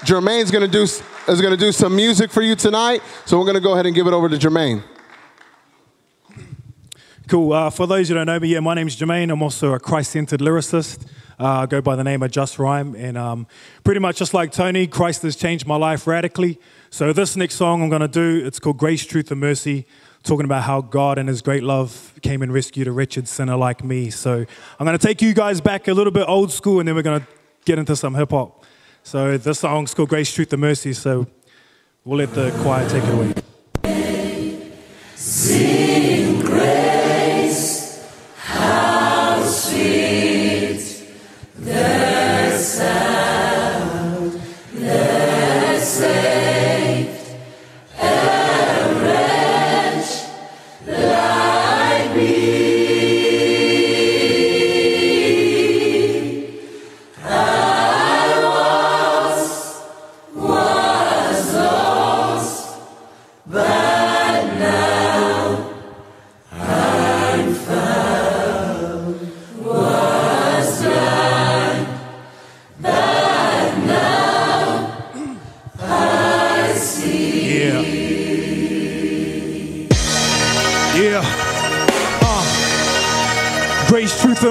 Jermaine's gonna do is gonna do some music for you tonight. So we're gonna go ahead and give it over to Jermaine. Cool. Uh, for those who don't know me, yeah, my name's Jermaine. I'm also a Christ-centered lyricist. Uh, I go by the name of Just Rhyme, and um, pretty much just like Tony, Christ has changed my life radically. So this next song I'm gonna do, it's called Grace, Truth, and Mercy, talking about how God and His great love came and rescued a wretched sinner like me. So I'm gonna take you guys back a little bit old school, and then we're gonna get into some hip hop. So this song's called Grace, Truth, and Mercy. So we'll let the choir take it away.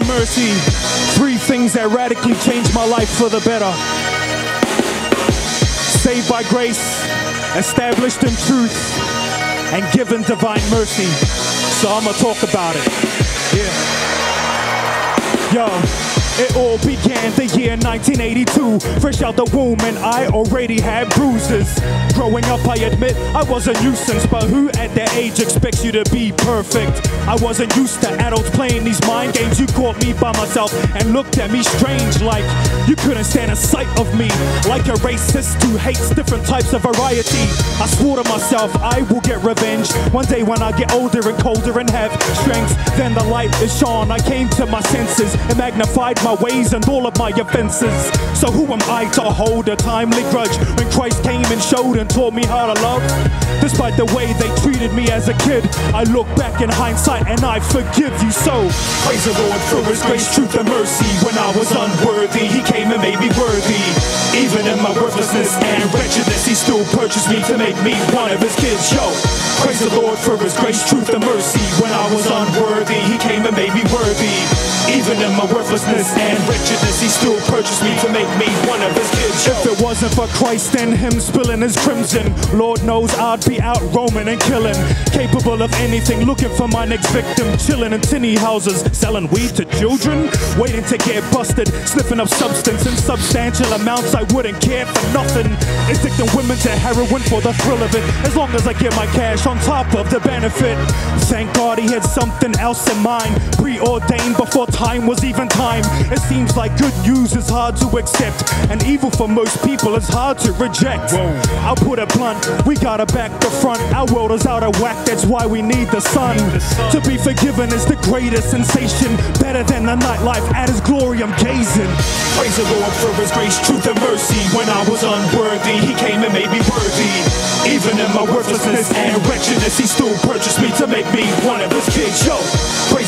Mercy. Three things that radically changed my life for the better. Saved by grace, established in truth, and given divine mercy. So I'm gonna talk about it. Yeah. Yo, it all began the year 1982. Fresh out the womb, and I already had bruises. Growing up, I admit I was a nuisance, but who at that age expects you to be perfect? I wasn't used to adults playing these mind games. You caught me by myself and looked at me strange, like you couldn't stand a sight of me. Like a racist who hates different types of variety. I swore to myself I will get revenge one day when I get older and colder and have strength. Then the light is shone. I came to my senses and magnified my ways and all of my offenses. So who am I to hold a timely grudge when Christ came and showed and taught me how to love? Despite the way they treated me as a kid, I look back in hindsight and I forgive you. So praise the Lord for His grace, truth, and mercy. When I was unworthy, He came and made me worthy. Even in my worthlessness and wretchedness, He still purchased me to make me one of His kids. Yo, praise the Lord for His grace, truth, and mercy. When I was unworthy, He came and made me worthy. Even in my worthlessness and wretchedness, He still purchased me to make me one of His kids. If it wasn't for Christ and Him spilling His crimson, Lord knows I'd be out roaming and killing. Capable of anything, looking for my next victim. Chilling in tinny houses, selling weed to children. Waiting to get busted, sniffing up substance in substantial amounts. I wouldn't care for nothing. Addicting women to heroin for the thrill of it. As long as I get my cash on top of the benefit. Thank God he had something else in mind. Preordained before time was even time. It seems like good news is hard to accept. And evil for most people is hard to reject. Whoa. I'll put it blunt, we gotta back the front. Our world is out of whack, that's why we need the sun. To be forgiven is the greatest sensation. Better than the nightlife, at his glory I'm gazing. Praise the Lord for his grace, truth, and mercy. When I was unworthy, he came and made me worthy. Even in my worthlessness and wretchedness, he still purchased me to make me one of his kids. Yo,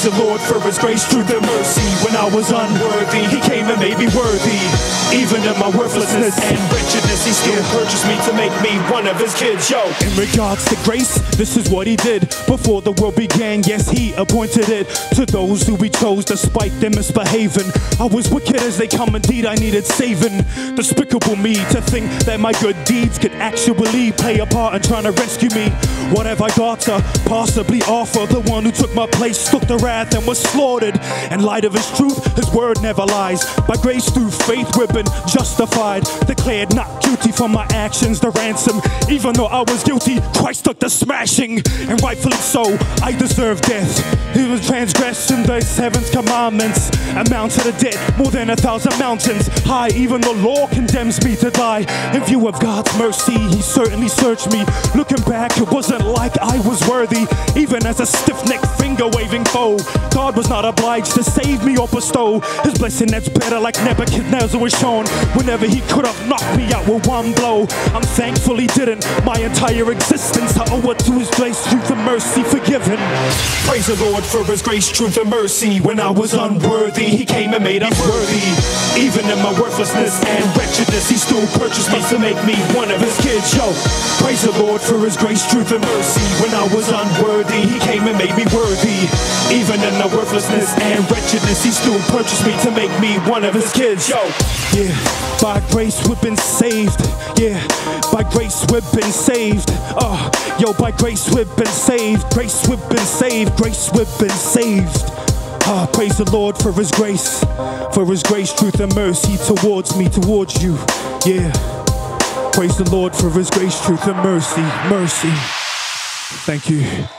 praise the Lord for his grace, truth, and mercy. When I was unworthy, he came and made me worthy. Even in my worthlessness and wretchedness, he still purchased me to make me one of his kids. Yo, in regards to grace, this is what he did before the world began. Yes, he appointed it to those who he chose despite them misbehaving. I was wicked as they come, indeed, I needed saving. Despicable me to think that my good deeds could actually play a part in trying to rescue me. What have I got to possibly offer? The one who took my place, took the wrath, and was slaughtered. In light of his truth, his word never lies. By grace through faith, we've been justified, declared not guilty for my actions. The ransom, even though I was guilty, Christ took the smashing, and rightfully so, I deserve death. Was transgression, the seventh commandments amount to the debt more than a thousand mountains high. Even the law condemns me to die. In view of God's mercy, He certainly searched me. Looking back, it wasn't like I was worthy, even as a stiff-necked finger-waving foe God was not obliged to save me or bestow his blessing that's better, like Nebuchadnezzar was shown. Whenever he could have knocked me out with one blow, I'm thankful he didn't. My entire existence, I owe it to his grace, truth, and mercy, forgiven. Praise the Lord for his grace, truth, and mercy. When I was unworthy, he came and made me worthy. Even in my worthlessness and wretchedness, he still purchased me to make me one of his kids. Yo, praise the Lord for his grace, truth, and mercy. When I was unworthy, he came and made me worthy. Even in my worthlessness and wretchedness, he still purchased me to make me one of his kids. Yo, yeah, by grace we've been saved. Yeah, by grace we've been saved. Oh, yo, by grace we've been saved. Grace we've been saved. Grace we've been saved. Ah, praise the Lord for His grace, for His grace, truth, and mercy towards me, towards you. Yeah. Praise the Lord for His grace, truth, and mercy. Mercy. Thank you.